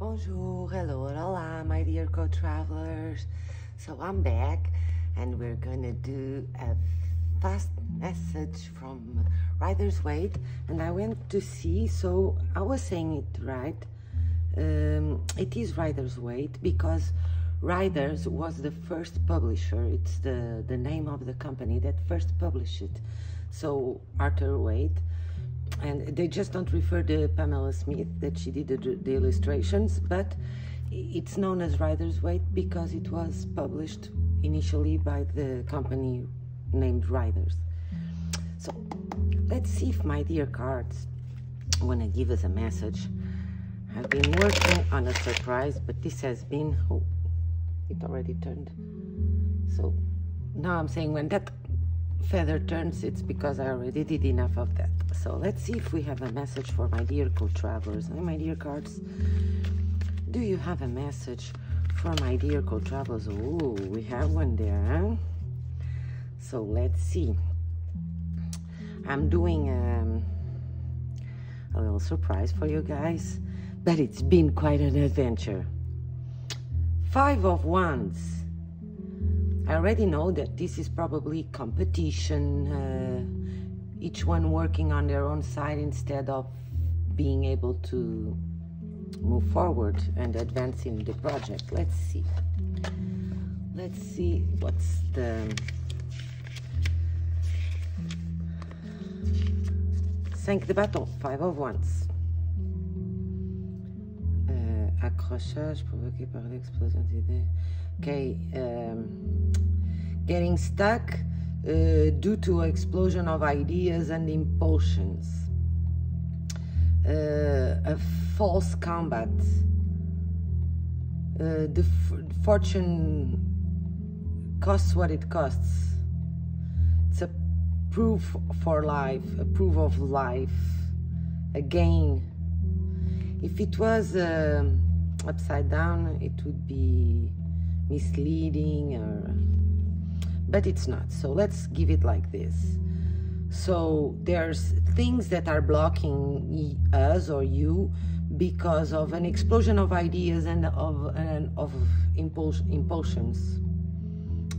Bonjour, hello, hola, my dear co-travelers. So I'm back and we're gonna do a fast message from Rider's Waite and I went to see, so I was saying it right. Um, it is Rider's Waite because Riders was the first publisher. It's the, the name of the company that first published it. So Arthur Waite and they just don't refer to Pamela Smith that she did the, the, illustrations, but it's known as Rider's Waite because it was published initially by the company named Riders. So let's see if my dear cards want to give us a message. I've been working on a surprise, but this has been, oh, it already turned. So now I'm saying when that feather turns, it's because I already did enough of that. So let's see if we have a message for my dear co-travelers. And my dear cards, do you have a message for my dear co-travelers? Oh, we have one there, huh? So let's see. I'm doing um, a little surprise for you guys, but it's been quite an adventure. Five of Wands. I already know that this is probably competition, uh, each one working on their own side instead of being able to move forward and advance in the project. Let's see. Let's see what's the... Cinq de bâton, five of wands. Euh, accrochage provoqué par l'explosion d'idées. Okay, um, getting stuck uh, due to explosion of ideas and impulsions. Uh, a false combat. Uh, the fortune costs what it costs. It's a proof for life, a proof of life, a gain. If it was uh, upside down, it would be misleading or but it's not. So let's give it like this. So there's things that are blocking us or you because of an explosion of ideas and of and of impuls impulsions.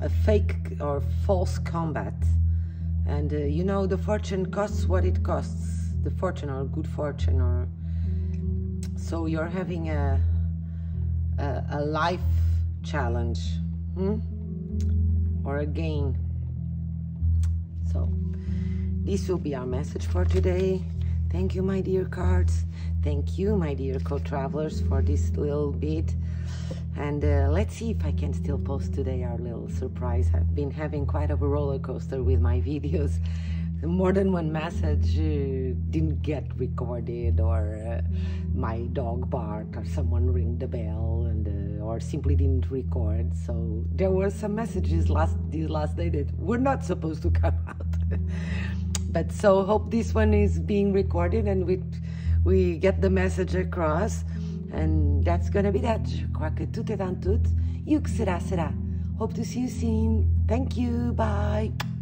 A fake or false combat. And uh, you know the fortune costs what it costs. The fortune or good fortune or so you're having a a, a life challenge. Hmm? Or a gain. So this will be our message for today. Thank you, my dear cards. Thank you, my dear co-travelers, for this little bit. And uh, let's see if I can still post today our little surprise. I've been having quite of a roller coaster with my videos more than one message uh, didn't get recorded or uh, my dog barked or someone ring the bell and uh, or simply didn't record. So there were some messages last this last day that were not supposed to come out. But so hope this one is being recorded and we we get the message across. And that's gonna be that. Crois que tout est en tout que será será hope to see you soon. Thank you. Bye